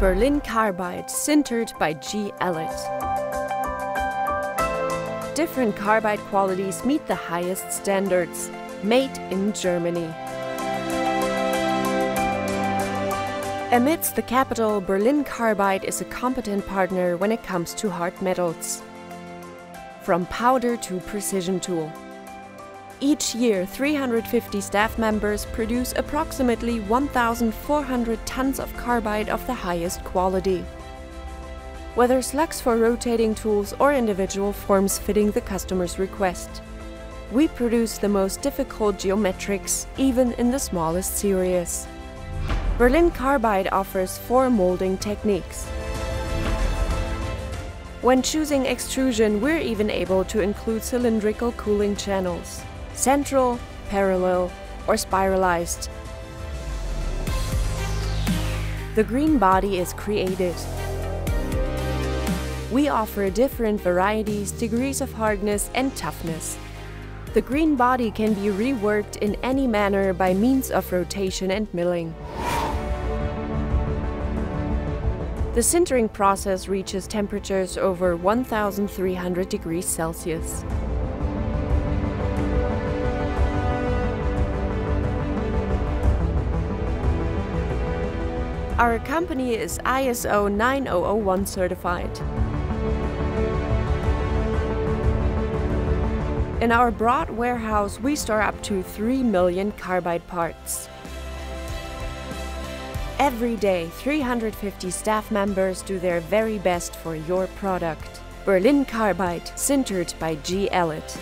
Berlin Carbide, sintered by G. Elliott. Different carbide qualities meet the highest standards, made in Germany. Amidst the capital, Berlin Carbide is a competent partner when it comes to hard metals. From powder to precision tool. Each year, 350 staff members produce approximately 1,400 tons of carbide of the highest quality. Whether slugs for rotating tools or individual forms fitting the customer's request. We produce the most difficult geometrics, even in the smallest series. Berlin Carbide offers four molding techniques. When choosing extrusion, we're even able to include cylindrical cooling channels central, parallel, or spiralized. The green body is created. We offer different varieties, degrees of hardness and toughness. The green body can be reworked in any manner by means of rotation and milling. The sintering process reaches temperatures over 1300 degrees Celsius. Our company is ISO 9001 certified. In our broad warehouse, we store up to 3 million carbide parts. Every day, 350 staff members do their very best for your product. Berlin Carbide, sintered by G. Elliott.